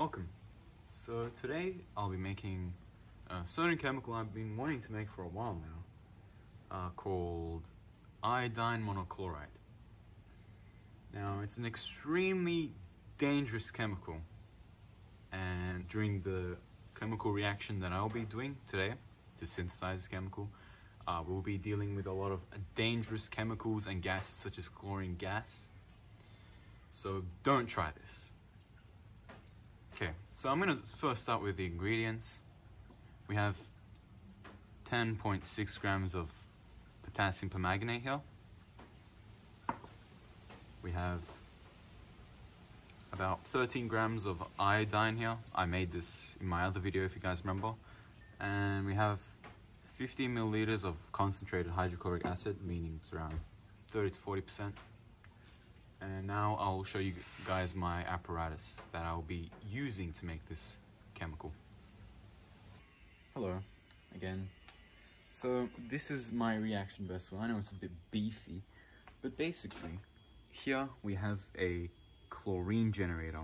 Welcome. So today I'll be making a certain chemical I've been wanting to make for a while now, uh, called iodine monochloride. Now it's an extremely dangerous chemical, and during the chemical reaction that I'll be doing today to synthesize this chemical, uh, we'll be dealing with a lot of dangerous chemicals and gases such as chlorine gas. So don't try this. Okay, so I'm gonna first start with the ingredients. We have 10.6 grams of potassium permanganate here. We have about 13 grams of iodine here. I made this in my other video if you guys remember. And we have 50 milliliters of concentrated hydrochloric acid, meaning it's around 30 to 40%. And now I'll show you guys my apparatus that I'll be using to make this chemical. Hello, again. So this is my reaction vessel. I know it's a bit beefy, but basically, here we have a chlorine generator.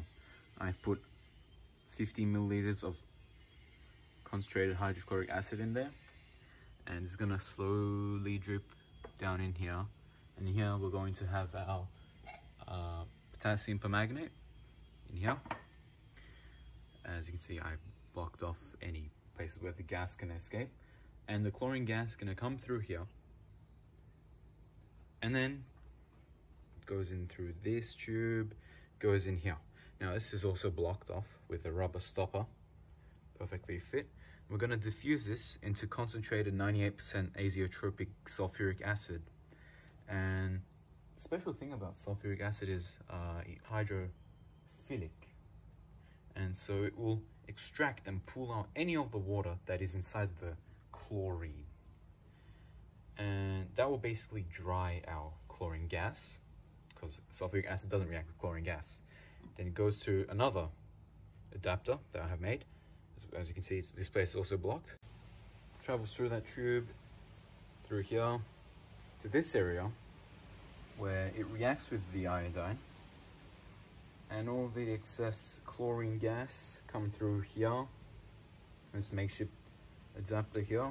I've put 50 milliliters of concentrated hydrochloric acid in there, and it's gonna slowly drip down in here. And here we're going to have our uh, potassium permanganate in here. As you can see, I blocked off any places where the gas can escape. And the chlorine gas is gonna come through here. And then it goes in through this tube, goes in here. Now this is also blocked off with a rubber stopper, perfectly fit. We're gonna diffuse this into concentrated 98% azeotropic sulfuric acid. And special thing about sulfuric acid is uh, hydrophilic. And so it will extract and pull out any of the water that is inside the chlorine. And that will basically dry our chlorine gas because sulfuric acid doesn't react with chlorine gas. Then it goes to another adapter that I have made. As, as you can see, this place is also blocked. Travels through that tube, through here, to this area, where it reacts with the iodine and all the excess chlorine gas come through here this makeshift adapter here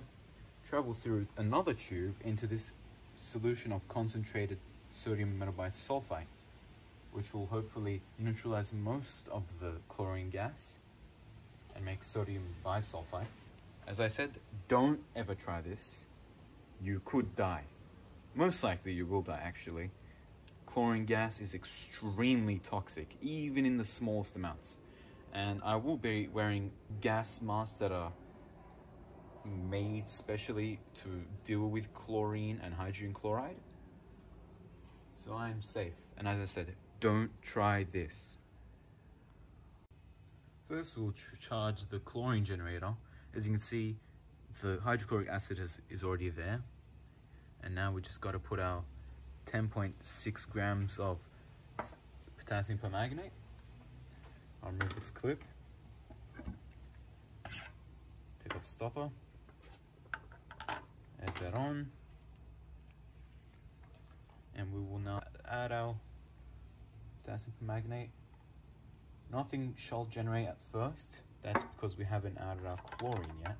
travel through another tube into this solution of concentrated sodium metabisulfite which will hopefully neutralize most of the chlorine gas and make sodium bisulfite as I said don't ever try this. You could die most likely you will die actually. Chlorine gas is extremely toxic, even in the smallest amounts. And I will be wearing gas masks that are made specially to deal with chlorine and hydrogen chloride. So I am safe. And as I said, don't try this. First, we'll charge the chlorine generator. As you can see, the hydrochloric acid is, is already there and now we just got to put our 10.6 grams of potassium permanganate. I'll remove this clip. Take off the stopper. Add that on. And we will now add our potassium permanganate. Nothing shall generate at first. That's because we haven't added our chlorine yet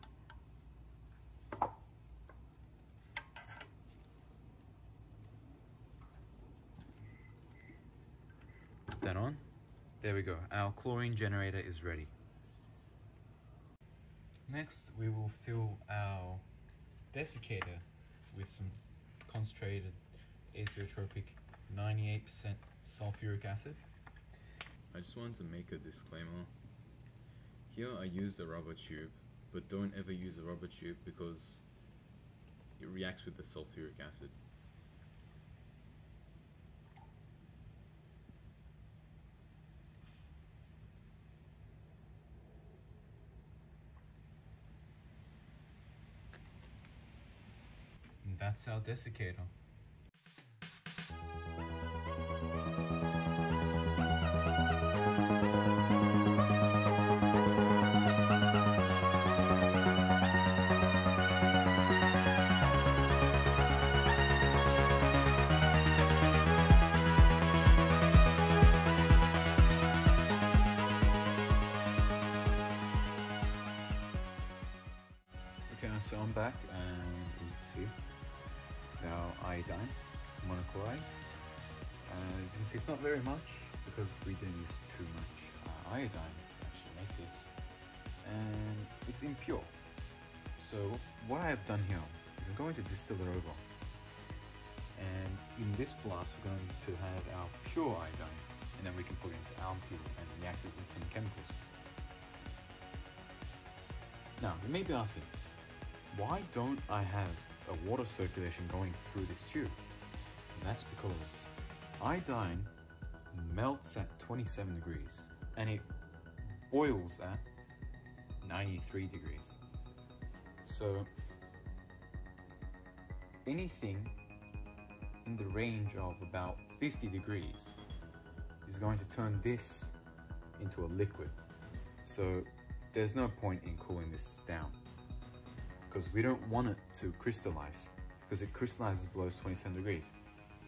that on. There we go, our chlorine generator is ready. Next, we will fill our desiccator with some concentrated azeotropic 98% sulfuric acid. I just wanted to make a disclaimer. Here I used a rubber tube, but don't ever use a rubber tube because it reacts with the sulfuric acid. That's how desiccate. Okay, so I'm back and as you can see our iodine monochloride. Uh, as you can see, it's not very much because we didn't use too much uh, iodine to actually make this, and it's impure. So what I have done here is I'm going to distill it over, and in this flask we're going to have our pure iodine, and then we can put it into ampule and react it with some chemicals. Now, you may be asking, why don't I have a water circulation going through this tube? And that's because iodine melts at 27 degrees and it boils at 93 degrees. So anything in the range of about 50 degrees is going to turn this into a liquid. So there's no point in cooling this down because we don't want it to crystallize because it crystallizes below 27 degrees.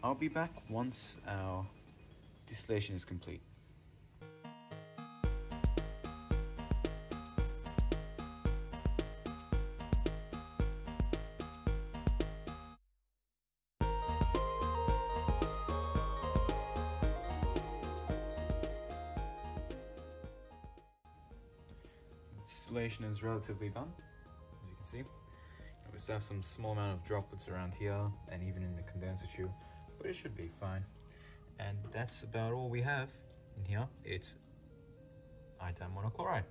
I'll be back once our distillation is complete. Distillation is relatively done, see. We still have some small amount of droplets around here and even in the condenser tube, but it should be fine. And that's about all we have in here. It's iodine monochloride.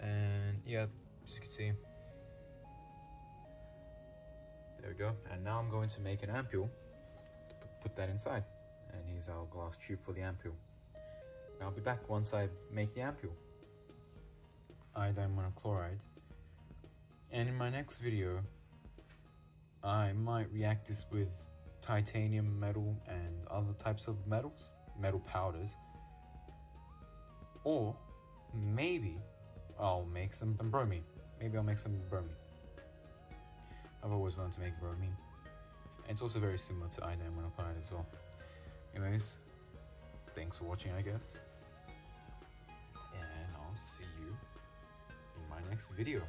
And yeah, as you can see, there we go. And now I'm going to make an ampule to put that inside. And here's our glass tube for the ampule. I'll be back once I make the ampule. Iodine monochloride. And in my next video, I might react this with titanium metal and other types of metals, metal powders. Or maybe I'll make some bromine. Maybe I'll make some bromine. I've always wanted to make bromine. And it's also very similar to iodine monochloride as well. Anyways, thanks for watching, I guess. And I'll see you in my next video.